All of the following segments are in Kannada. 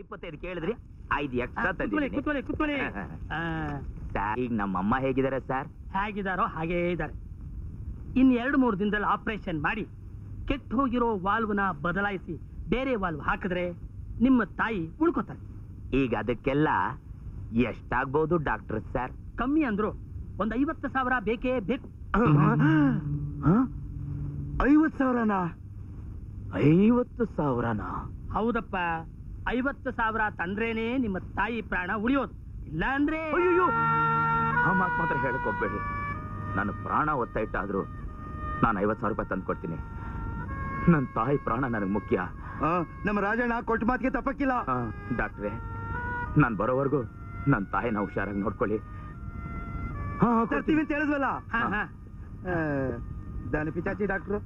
ಇಪ್ಪತ್ತೈದು ಕೇಳಿದ್ರಿ? ಐದು ಎಕ್ಸ್ಟ್ರಾ ತಂದಿದ್ದೀನಿ. ಸರ್ ಈಗ ನಮ್ಮಮ್ಮ ಹೇಗಿದ್ದಾರೆ ಸರ್? ಹೇಗಿದಾರೋ ಹಾಗೇ ಇದ್ದಾರೆ. ಇನ್ ಎರಡು ಮೂರು ದಿನದಲ್ಲಿ ಆಪರೇಷನ್ ಮಾಡಿ ಕೆಟ್ಟು ಹೋಗಿರೋ ವಾಲ್ವ್ನ ಬದಲಾಯಿಸಿ ಬೇರೆ ವಾಲ್ವ್ ಹಾಕಿದ್ರೆ ನಿಮ್ಮ ತಾಯಿ ಉಳ್ಕೋತಾರೆ. ಈಗ ಅದಕ್ಕೆಲ್ಲ ಎಷ್ಟಾಗ್ಬೋದು ಡಾಕ್ಟರ್ ಸರ್? ಕಮ್ಮಿ ಅಂದ್ರು ಒಂದ್ ಐವತ್ತು ಸಾವಿರ ಬೇಕೇ ಬೇಕು. ಐವತ್ತು ಸಾವಿರನಾ? ಐವತ್ತು ಸಾವಿರನಾ? ಹೌದಪ್ಪ. ಐವತ್ತು ಸಾವಿರ ತಂದ್ರೇನೆ ನಿಮ್ಮ ತಾಯಿ ಪ್ರಾಣ ಉಳಿಯೋದು. ಇಲ್ಲ ಅಂದ್ರೆ ಅಯ್ಯೋ ಆ ಮಾತು ಮಾತ್ರ ಹೇಳಕ್ ಹೋಗ್ಬೇಡಿ. ನನ್ನ ಪ್ರಾಣ ಒತ್ತ ಇಟ್ಟಾದ್ರು ನಾನು ಐವತ್ತು ಸಾವಿರ ರೂಪಾಯಿ ತಂದು ಕೊಡ್ತೀನಿ ನನ್ನ ತಾಯಿ ಪ್ರಾಣ ನನಗೆ ಮುಖ್ಯ. ಆ, ನಮ್ಮ ರಾಜಣ್ಣ ಕೊಟ್ಟ ಮಾತಿಗೆ ತಪ್ಪಕ್ಕಿಲ್ಲ. ಡಾಕ್ಟ್ರೆ ಡಾಕ್ಟ್ರೇ ನಾನು ಬರೋವರೆಗೂ ನನ್ನ ತಾಯಿನ ಹುಷಾರಾಗಿ ನೋಡ್ಕೊಳ್ಳಿ. ಅಂತ ಹೇಳಿದ್ವಲ್ಲ? ಹಾ, ಹಾ. ಆ, ದಾನಿ ಪಿಚಾಚಿ ಡಾಕ್ಟ್ರು.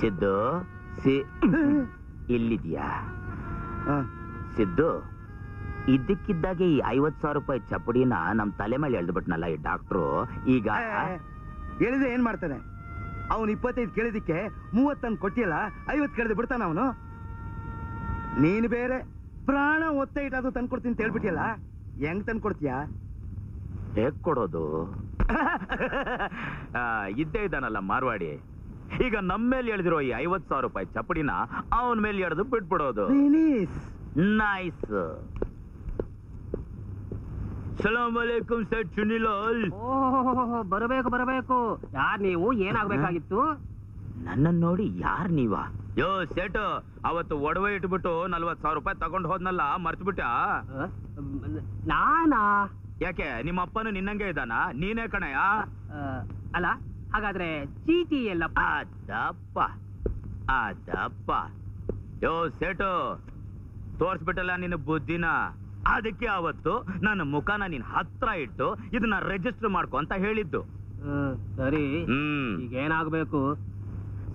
ಸಿದ್ದು ಸಿ ಇಲ್ಲಿದ್ಯಾ? ಸಿದ್ದು ಇದ್ದಕ್ಕಿದ್ದಾಗೆ ಈ ಐವತ್ ಸಾವಿರ ರೂಪಾಯಿ ಚಪ್ಪಡಿನ ನಮ್ ತಲೆ ಮೇಲೆ ಎಳ್ದ್ಬಿಟ್ನಲ್ಲ ಈ ಡಾಕ್ಟ್ರು ಈಗ ಹೇಳಿದ್ರೆ ಏನ್ ಮಾಡ್ತಾನೆ? ಅವನು ಇಪ್ಪತ್ತೈದು ಕೇಳಿದಿಕ್ಕೆ ಮೂವತ್ತನ್ನು ಕೊಟ್ಟಿಲ್ಲ ಐವತ್ತು ಕೇಳಿದ್ ಬಿಡ್ತಾನ ಅವನು? ನೀನು ಬೇರೆ ಪ್ರಾಣ ಒತ್ತೆ ಇಟ್ಟು ತಂದ್ಕೊಡ್ತೀನಿ ಅಂತ ಹೇಳ್ಬಿಟ್ಟಿಲ್ಲ ಹೆಂಗ್ ತಂದು ಕೊಡ್ತೀಯಾ ಹೇಗ್ ಕೊಡೋದು? ಇದ್ದೇ ಇದ್ದಾನಲ್ಲ ಮಾರ್ವಾಡಿ. ಈಗ ನಮ್ಮ ಮೇಲೆ ಎಳೆದಿರೋ ಈ ಐವತ್ ಸಾವಿರ ರೂಪಾಯಿ ಚಪ್ಪಡಿನ ಅವನ ಮೇಲೆ ಎಳೆದು ಬಿಟ್ಬಿಡೋದು. ನೈಸ್. ಸಲಾಮಲೇಕುಂ ಸರ್ ಚುನಿಲಾಲ್. ಬರಬೇಕು ಬರಬೇಕು. ಯಾರ್ ನೀವು? ಏನಾಗ್ಬೇಕಾಗಿತ್ತು? ನನ್ನನ್ನು ನೋಡಿ ಯಾರ್ ನೀವ? ಯೋ ಸೇಟು ಅವತ್ತು ಒಡವೆ ಇಟ್ಬಿಟ್ಟು ನಲ್ವತ್ ಸಾವಿರ ರೂಪಾಯಿ ತಗೊಂಡ್ ಹೋದ್ನಲ್ಲ ಮರ್ತ್ಬಿಟ್ಟ ಬಿಟ್ಟ ನಾನಾ? ಯಾಕೆ ನಿಮ್ಮ ಅಪ್ಪನು ನಿನ್ನಂಗೆ ಇದ್ದಾನ? ನೀನೇ ಕಣಯ್ಯ ಅಲ್ಲ ಹಾಗಾದ್ರೆ ಚೀಟಿ ಎಲ್ಲಪ್ಪ. ಅದಪ್ಪ ಅದಪ್ಪ. ಯೋ ಸೇಟು ತೋರ್ಸ್ಬಿಟ್ಟಲ್ಲ ನಿನ್ನ ಬುದ್ಧಿನ? ಅದಕ್ಕೆ ಅವತ್ತು ನನ್ನ ಮುಖನ ನಿನ್ ಹತ್ರ ಇಟ್ಟು ಇದನ್ನ ರಿಜಿಸ್ಟರ್ ಮಾಡ್ಕೊ ಅಂತ ಹೇಳಿದ್ದು. ಸರಿ. ಈಗ ಏನಾಗಬೇಕು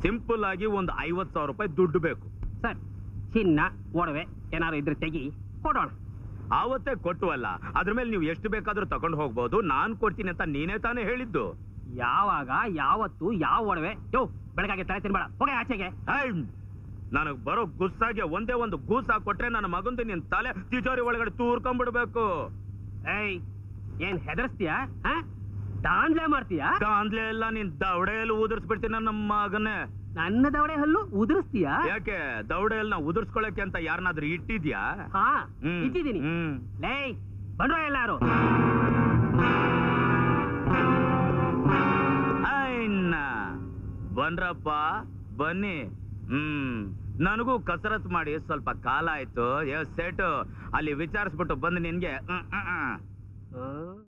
ಸಿಂಪಲ್ ಆಗಿ ಒಂದು ಐವತ್ತು ಸಾವಿರ ರೂಪಾಯಿ ದುಡ್ಡು ಬೇಕು. ಸರ್ ಚಿನ್ನ ಒಡವೆ ಏನಾದ್ರು ಇದ್ರೆ ತೆಗಿ ಕೊಡೋಣ. ಆವತ್ತೇ ಕೊಟ್ಟುವಲ್ಲ ಅದ್ರ ಮೇಲೆ ನೀವು ಎಷ್ಟು ಬೇಕಾದ್ರೂ ತಗೊಂಡು ಹೋಗ್ಬೋದು ನಾನ್ ಕೊಡ್ತೀನಿ ಅಂತ ನೀನೇ ತಾನೇ ಹೇಳಿದ್ದು. ಯಾವಾಗ ಯಾವತ್ತು ಯಾವ ಒಡವೆ? ಯೋ ಬೆಳಗಾಗೆ ತಲೆ ತಿನ್ಬೇಡ. ಹೋಗಿ ಆಚೆಗೆ. ನನಗ್ ಬರೋ ಗುಸ್ಸಾಗೆ ಒಂದೇ ಒಂದು ಗೂಸ್ ಕೊಟ್ರೆ ನನ್ನ ಮಗಂದು ನಿನ್ ತಲೆ ತಿಜೋರಿ ಒಳಗಡೆ ತೂರ್ಕೊಂಡ್ಬಿಡ್ಬೇಕು ಏಯ್ ಏನ್ ಹೆದರ್ಸ್ತೀಯಾ? ದಾಂದ್ಲೆ ಮಾಡ್ತೀಯಾ? ದಾಂದ್ಲೆ ಎಲ್ಲ ನಿನ್ ದವಡೆಯಲ್ಲಿ ಉದುರ್ಸ್ಬಿಡ್ತೀನಿ ನನ್ನ ಮಗನೇ ನನ್ನ ದವಡೆ ಹಲ್ಲು ಉದುರಿಸ್ತೀಯಾ? ಯಾಕೆ ದವಡೆಯಲ್ಲಿ ಉದುರ್ಸ್ಕೊಳಕ್ಕೆ ಅಂತ ಯಾರನ್ನಾದ್ರೂ ಇಟ್ಟಿದ್ಯಾ? ಹಾ ಇಟ್ಟಿದೀನಿ ಇಟ್ಟಿದ್ದೀನಿ. ಲೇ ಬಂಡ್ರ ಎಲ್ಲಾರು. ಬನ್ರಪ್ಪ ಬನ್ನಿ. ಹ್ಮ್ ನನಗೂ ಕಸರತ್ ಮಾಡಿ ಸ್ವಲ್ಪ ಕಾಲ ಆಯ್ತು. ಸೆಟ್ ಅಲ್ಲಿ ವಿಚಾರಿಸ್ಬಿಟ್ಟು ಬಂದು ನಿನ್ಗೆ.